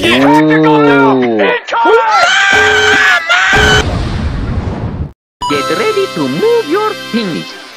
shit! Tactical nuke! Incoming! Get ready to move your fingers.